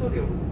똘똘이요.